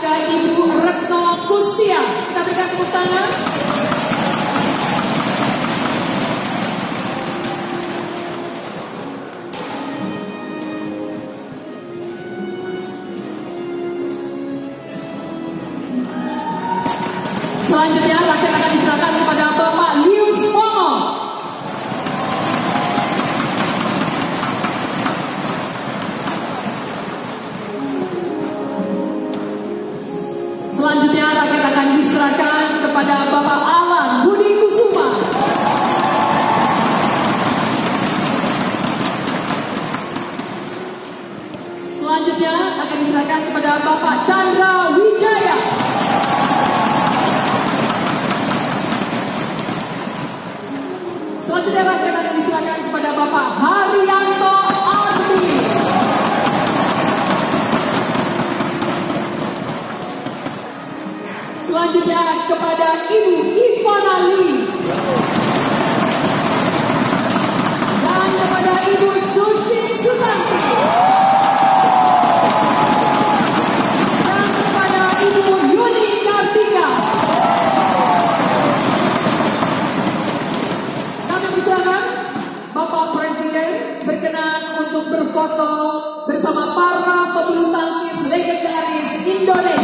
Ada Ibu Retno Kustia. Kita berikan tepuk tangan. Selanjutnya akan diserahkan kepada Bapak Rakyat akan diserahkan kepada Bapak Alan Budi Kusuma. Selanjutnya akan diserahkan kepada Bapak Chandra Wijaya. Selanjutnya rakyat akan diserahkan kepada Bapak Haryanto Selanjutnya kepada Ibu Ivana Lee. Dan kepada Ibu Susi Susanti. Dan kepada Ibu Yuni Kartika. Kami persilakan Bapak Presiden berkenan untuk berfoto bersama para pebulu tangkis legendaris Indonesia.